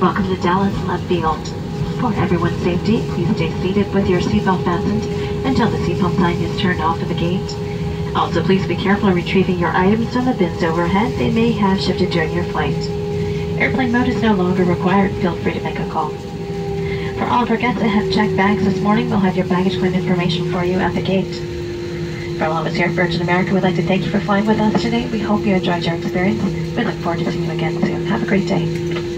Welcome to Dallas Love Field. For everyone's safety, please stay seated with your seatbelt fastened until the seatbelt sign is turned off at the gate. Also, please be careful in retrieving your items from the bins overhead. They may have shifted during your flight. Airplane mode is no longer required. Feel free to make a call. For all of our guests that have checked bags this morning, we'll have your baggage claim information for you at the gate. For all of us here at Virgin America, we'd like to thank you for flying with us today. We hope you enjoyed your experience. We look forward to seeing you again soon. Have a great day.